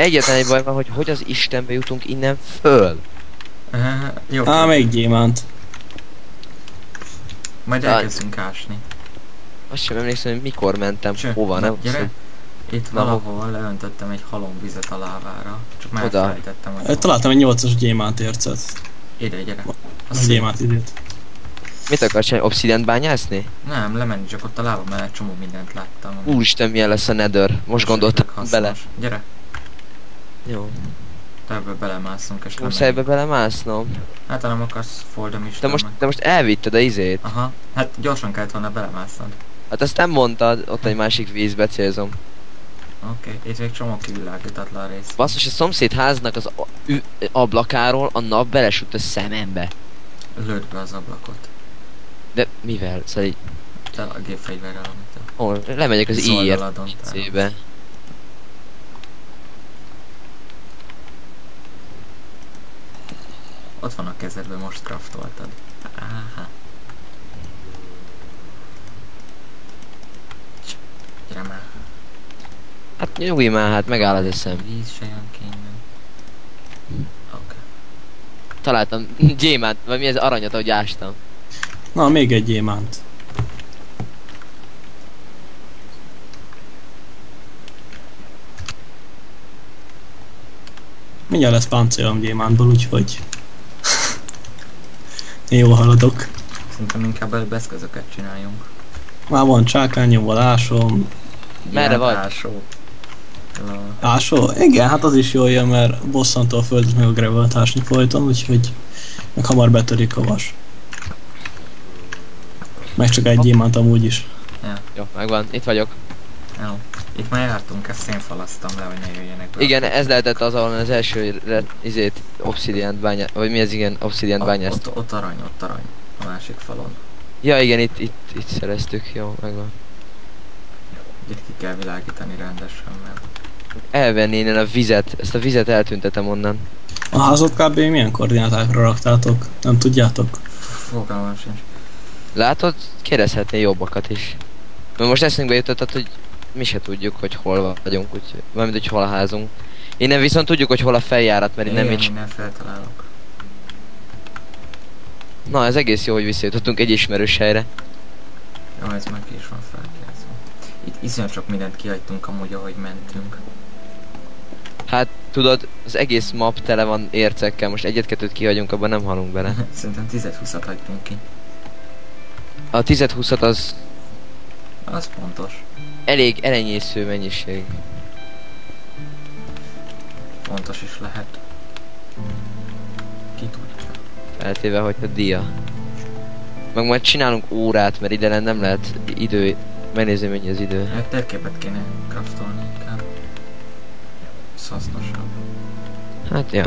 Egyetlen egy baj van, hogy hogy az Istenbe jutunk innen föl. Uh, jó, Á, még gyémánt. majd elkezdünk ásni. Azt sem emlékszem, hogy mikor mentem, Cső, hova, nem? Gyere. Itt Na, valahol leöntöttem egy halom vizet a lávára. Csak már Oda. elfelejtettem, hogy. Találtam egy 8-as gyémánt ércet. Ide, gyere. A Azt gyémánt idét. Mit akarsz csinálni? Obsidian bányászni? Nem, lemenni, csak ott a lába mellett csomó mindent láttam. Úristen, milyen lesz a nether. Most gondoltam bele. Gyere, Jó. ebbe belemászunk és Muszáj lemegyünk. be belemásznom. Hát nem akarsz foldom is. De most, de most elvitted a izét. Aha, hát gyorsan kellett volna belemásznod. Hát azt nem mondtad, ott egy másik vízbe célzom. Oké, okay. itt még csomó kivilágítatlan rész. Basszus, a szomszéd háznak az ablakáról a nap belesüt a szemembe. Lőd be az ablakot. De mivel? Szóval így, Te a gépfegyverrel, amit ó, lemegyek az Zoldal Ott van a kezedben, most craftoltad. Áhá. Gyere már. Hát nyugi már, hát megáll az eszem. Víz se jön innen. Oké. Találtam gyémánt, vagy mi ez aranyat, ahogy ástam. Na, még egy gyémánt. Mindjárt lesz páncélom gyémántból, úgyhogy... Jól haladok. Szerintem inkább előbb eszközöket csináljunk. Már van csákányom, ásom. Merre vagy? Ásó. Ásó? Igen, hát az is jól jön, mert bosszantó a földet meg a gravelt ásni folyton, úgyhogy meg hamar betörik a vas. Meg csak egy gyémánt amúgy is. Jó, megvan, itt vagyok. Jó. Itt már jártunk, ezt szénfalasztam le, hogy ne jöjjenek be. Igen, ez lehetett az, ahol az első izét, obsidian bányá... Vagy mi ez igen, obsidian ott, bányázt. ott, ott arany, ott arany. A másik falon. Ja igen, itt, itt, itt szereztük, jó, megvan. Itt ki kell világítani rendesen, mert... Elvenni innen a vizet, ezt a vizet eltüntetem onnan. A házat kb. milyen koordinátákra raktátok? Nem tudjátok? Fogalmam sincs. Látod? Kérdezhetnél jobbakat is. Mert most eszünkbe jutott, hogy mi se tudjuk, hogy hol vagyunk, úgyhogy, mármint, hogy hol a házunk. Innen viszont tudjuk, hogy hol a feljárat, mert innen Igen, nincs. minden feltalálok. Na, ez egész jó, hogy visszajutottunk egy ismerős helyre. Jó, ez meg is van felkiázva. Itt iszonyat sok mindent kihagytunk amúgy, ahogy mentünk. Hát, tudod, az egész map tele van ércekkel, most egyet-kettőt kihagyunk, abban nem halunk bele. Szerintem 10-20-at hagytunk ki. A 10-20-at az Az pontos. elég elenyésző mennyiség. Pontos is lehet. Ki tudja. Feltéve, hogy a dia. Meg majd csinálunk órát, mert ide nem lehet idő, megnézni mennyi az idő. Hát térképet kéne craftolni inkább. Ez hasznosabb. Hát, ja.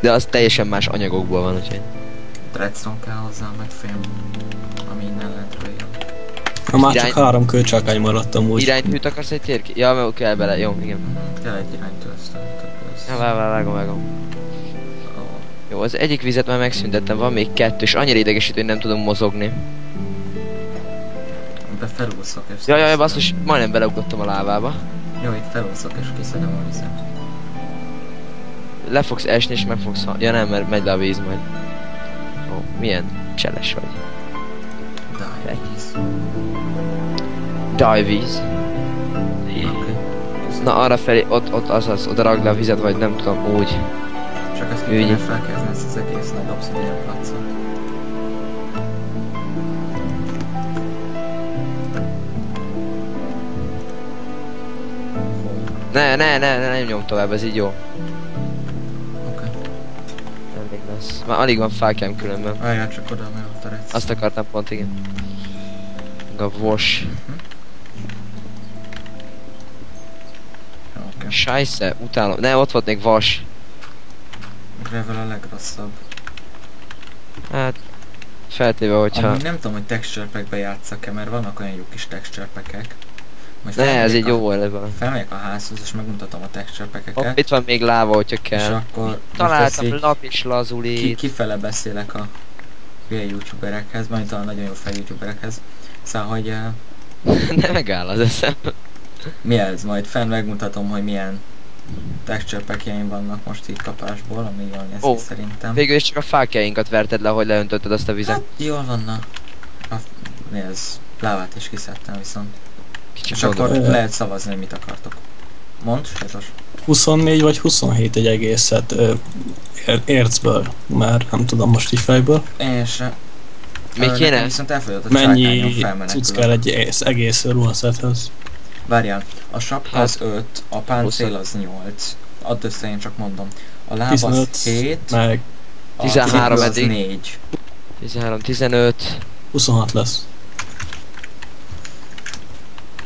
De az teljesen más anyagokból van, úgyhogy. Redstone kell hozzá, meg fém. Ha már Irány- csak három kölcsákány maradtam úgy. Iránytűt akarsz egy térkép? Ja, mert kell bele, jó, igen. Kell egy iránytől, aztán. Ja, vá, vá, vágom, vágom. Ó, Jó, az egyik vizet már megszüntettem, van még kettő, és annyira idegesítő, hogy nem tudom mozogni. Be felúszok és... Ja, ja, ja, basszus, majdnem beleugrottam a lávába. Jó, itt felúszok és kiszedem a vizet. Le fogsz esni, és meg fogsz... Ja nem, mert megy le a víz majd. Ó, milyen cseles vagy. Daj, víz. Oké. Na arra felé, ott, ott az az, oda ragd le a vizet, vagy nem tudom, úgy. Csak Ügy. kéne felkezni ezt az egész nagy obsidian placot. Ne, ne, ne, ne, nem nyom tovább, ez így jó. Oké. Lesz. Már alig van fákjám különben. Várjál csak oda, mert ott a redstone. Azt akartam pont, igen. Meg A wash. Oké. Scheisse, utálom. Ne, ott volt még vas. Gravel a legrosszabb. Hát, feltéve, hogyha... Amúgy nem tudom, hogy texture packbe játszak-e, mert vannak olyan jó kis texture packek. Majd Ne, ez egy a- jó ebben. Felmegyek a házhoz és megmutatom a texture packeket. Hopp, itt van még láva, hogyha és kell. akkor most Találtam így lap és ki, lazulit. kifele beszélek a hülye youtuberekhez, majd a nagyon jó fel youtuberekhez. Szóval, hogy uh, ne megáll az eszem. mi ez, majd fenn megmutatom, hogy milyen texture packjeim vannak most itt kapásból, ami jól néz Ó, szerintem. Végül is csak a fákjainkat verted le, hogy leöntötted azt a vizet. Hát, jól vannak. A, mi ez? Lávát is kiszedtem viszont. Kicsit És akkor Ö. lehet szavazni, hogy mit akartok. Mondd, Sajtos. 24 vagy 27 egy egészet ö, ér- ércből, mert nem tudom most így fejből. És... Mi ö, kéne? Viszont elfogyott a Mennyi cucc kell egy egész, egész ruhaszethez? Várjál, a sapka az Hát, 5, a páncél az 8. Add össze, én csak mondom. A láb az 15, 7, meg a 13 cipő az eddig. 4. 13, 15, 26 lesz.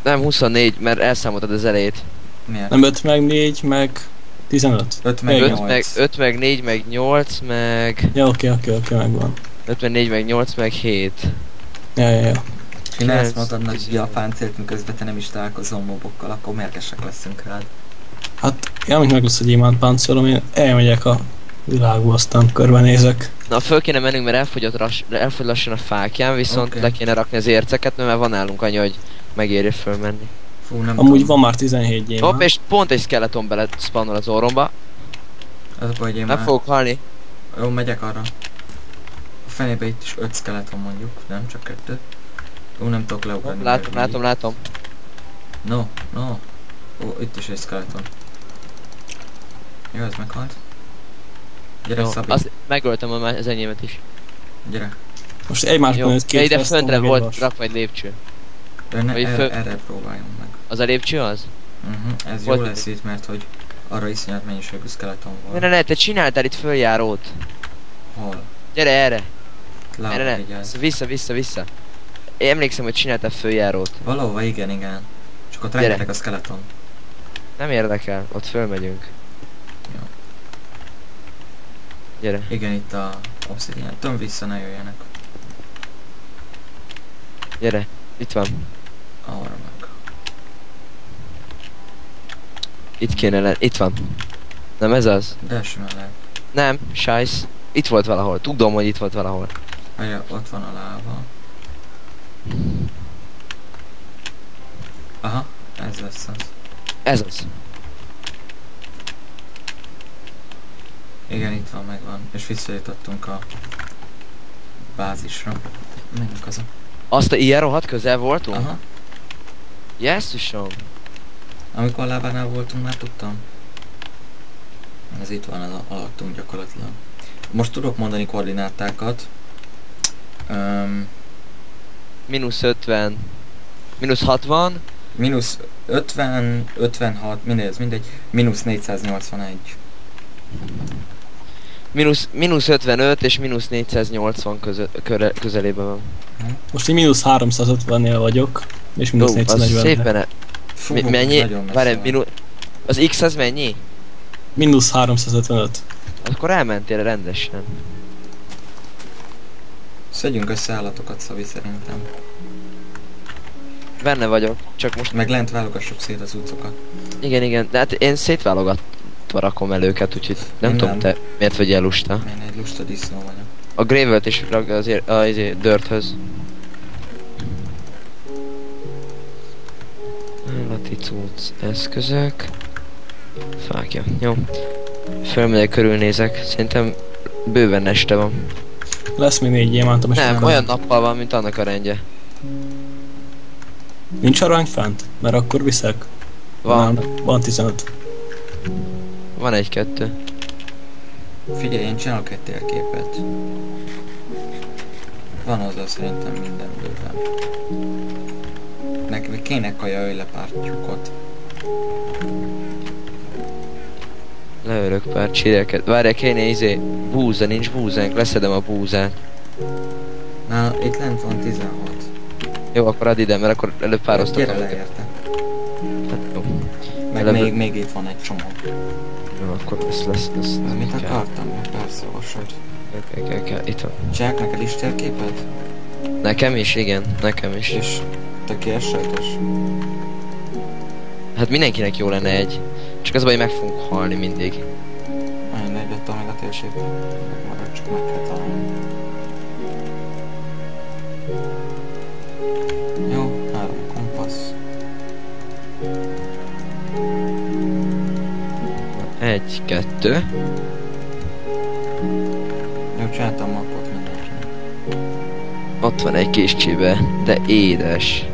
nem 24, mert elszámoltad az elejét. Miért? Nem 5 meg 4, meg 15. 5 meg Meg 5 8. meg, 5 meg 4 meg 8 meg... Ja, oké, oké, oké, megvan. 54 meg 8 meg 7. Ja, ja, ja. Csinálsz magadnak japán célt, miközben te nem is találkozol mobokkal, akkor mérgesek leszünk rád. Hát, ja, amint meg lesz a gyémánt páncélom, én elmegyek a világba, aztán körbenézek. Na, föl kéne mennünk, mert elfogyott, rass, elfogy lassan a fákján, viszont Oké. le kéne rakni az érceket, mert van nálunk annyi, hogy megéri fölmenni. Fú, nem Amúgy tudom. van már 17 gyémánt. Hopp, és pont egy skeleton bele spannol az orromba. Az a baj, hogy én Nem fogok halni. Jó, megyek arra. A fenébe itt is 5 skeleton mondjuk, nem csak 2. Jó, nem tudok leugrani. Látom, látom, látom. No, no. Ó, itt is egy skeleton. Jó, ez meghalt. Gyere, Jó, Szabi, azt megöltem a az enyémet is. gyere. Most egymásban jött két ide földre volt rakva egy lépcső. Ne, Vagy erre, föl- erre próbáljunk meg. Az a lépcső az? Uh-huh. Ez Volt jó lesz itt, mert hogy arra iszonyat mennyiségű skeleton Ne, volt. ne, ne, te csináltál itt följárót. Hol? Gyere erre. Lába, Erre. Vissza, vissza, vissza. Én emlékszem, hogy csináltál följárót. Valahova igen, igen. Csak ott rengeteg a skeleton. Nem érdekel, ott fölmegyünk. Jó. Gyere. Igen, itt a obsidian. Töm vissza, ne jöjjenek. Gyere. Itt van. Arra meg. Itt kéne lenni. Itt van. Nem ez az? De lehet. Nem, sajsz. Itt volt valahol. Tudom, hogy itt volt valahol. Várja, ott van a láva. Aha, ez lesz az. Ez az. Igen, itt van, megvan. És visszajutottunk a bázisra. Menjünk haza. Azt a ilyen rohadt közel voltunk? Aha. Jesszusom. Amikor a lábánál voltunk, már tudtam. Ez itt van az alattunk gyakorlatilag. Most tudok mondani koordinátákat. Um, Minusz 50. Minusz 60. mínusz 50, 56, mindegy, mindegy. Mínusz 481. Mínusz, mínusz 55 és mínusz 480 közö, köre, közelében van. Most így mínusz 350-nél vagyok, és mínusz Ó, az 440 szépen e- Fú, mi, mennyi? Várj, minu, az X az mennyi? Mínusz 355. Akkor elmentél rendesen. Szedjünk össze állatokat, Szabi, szerintem. Benne vagyok, csak most Meg lent válogassuk szét az utcokat. igen, igen, de hát én szétválogatva rakom el őket, úgyhogy nem Én tudom nem. te miért vagy ilyen lusta. Én egy lusta disznó vagyok. A Gravelt is rak azért a, azért Dirthöz. Állati cucc, eszközök. Fákja, jó. Fölmegyek, körülnézek. Szerintem bőven este van. Lesz még négy gyémántom, és Nem, olyan nappal van, mint annak a rendje. Nincs arany fent? Mert akkor viszek. Van, Nem, van 15. van egy-kettő. Figyelj, én csinálok egy térképet. Van hozzá szerintem minden bőven. Nekem kéne kaja öjlepártyukot. Leölök pár csireket. Várják, kéne izé, búza, nincs búzánk, leszedem a búzát. Na, itt lent van 16. Jó, akkor add ide, mert akkor előbb Gyere pároztatom le őket. érte. Hát jó. Meg Előbb- még, még itt van egy csomag. Jó, akkor lesz, lesz, lesz. Ez mit akartam? Persze, olvasod. Kell, kell, kell, itt van. Jack, neked is térképed? Nekem is, igen, nekem is. És te kiersejtes? Hát mindenkinek jó lenne egy. Csak az a baj, meg fogunk halni mindig. Nagyon egy lett meg a térség. Marad, csak meg kell találni. Jó, három kompassz. Egy, kettő. Jó, csináltam mappot mindenkinek. Ott van egy kis csibe, de édes.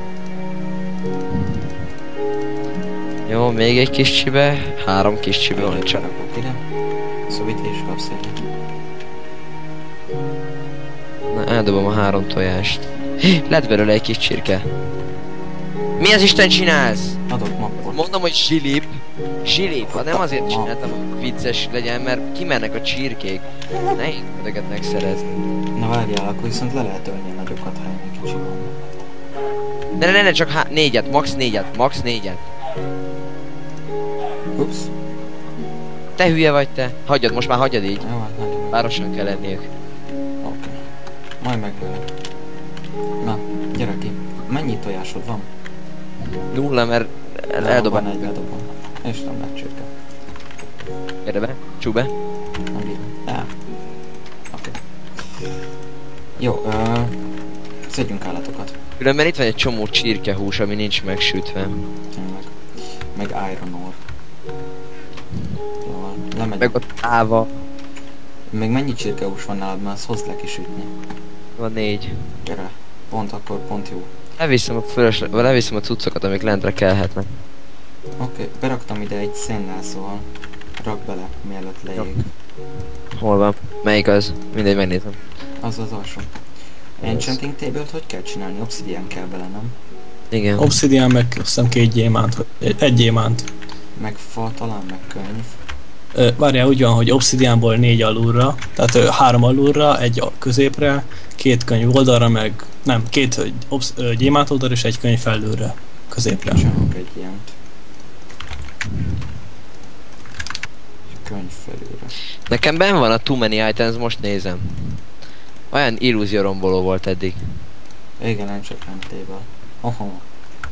Jó, még egy kis csibe, három kis csibe van rakok ide. Szóval itt is kapsz egyet. Na, eldobom a három tojást. Lett belőle egy kis csirke. Mi az Isten csinálsz? Adok mappot. Mondom, hogy zsilip. Zsilip, ha nem azért csináltam, hogy vicces legyen, mert kimennek a csirkék. Nehéz ezeket megszerezni. Na várjál, akkor viszont le lehet ölni a nagyokat, ha egy kicsi van. De ne, ne, ne, csak há- négyet, max négyet, max négyet. Ups. Te hülye vagy te. Hagyjad, most már hagyjad így. Jó, hát nagyon. Városan kell lenniük. Oké. Majd megvelem. Na, gyere ki. Mennyi tojásod van? Nulla, mert el- eldobom. egy, ledobom. És nem lett csirke. Gyere be, csú be. Nem bírom. De. Oké. Jó, ö... Szedjünk állatokat. Különben itt van egy csomó csirkehús, ami nincs megsütve. Tényleg. Meg Iron Ore. Jó, lemegy. Meg ott áva. Még mennyi csirkehús van nálad, mert azt hozd le kisütni. Van négy. Gyere. Pont akkor, pont jó. Leviszem a fölös, vagy leviszem a cuccokat, amik lentre kelhetnek. Oké, beraktam ide egy szénnel, szóval rak bele, mielőtt leég. Hol van? Melyik az? Mindegy, megnézem. Az az alsó. Enchanting table-t hogy kell csinálni? Obsidian kell bele, nem? Igen. Obsidian meg azt hiszem két gyémánt, egy- gyémánt. Meg fa talán, meg könyv. Ö, Várjál, úgy van, hogy obsidianból négy alulra, tehát ö, három alulra, egy a középre, két könyv oldalra, meg nem, két obsz, ö, gyémánt oldalra és egy könyv felülre, középre. Csinálok egy ilyent. Könyv felülre. Nekem ben van a Too Many Items, most nézem. Olyan illúzió romboló volt eddig. Igen, Enchanting table. Oho,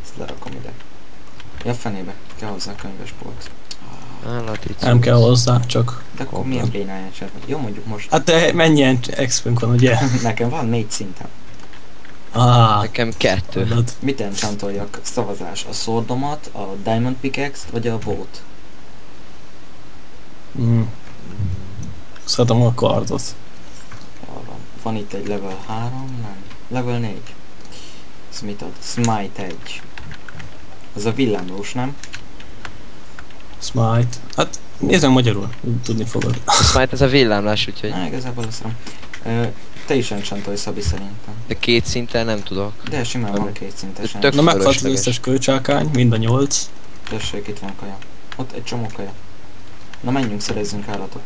ezt lerakom ide. Ja, fenébe, kell hozzá könyvesbolt. Állati. Nem kell hozzá, csak... De akkor Hoppá. milyen bénáját csinálni? Jó, mondjuk most. Hát de mennyien expünk van, ugye? Nekem van négy szintem. Ah, Nekem kettő. tudod. Mit enchantoljak? Szavazás. A szordomat, a diamond pickaxe vagy a boat? Mm. Szeretem a kardot. Van. Van itt egy level 3, nem. Level 4. Ez mit ad? Smite 1. Ez a villámlós, nem? Smite. Hát nézzem magyarul, tudni fogod. Azt már ez a villámlás, úgyhogy Na, igazából azt mondom. Te is enchantolj, Szabi, szerintem. de két szinten nem tudok. De simán van Nem. két szintesen. Tök Na meghalt az összes kölcsákány, mind a nyolc. Tessék, itt van kaja. Ott egy csomó kaja. Na menjünk, szerezzünk állatot.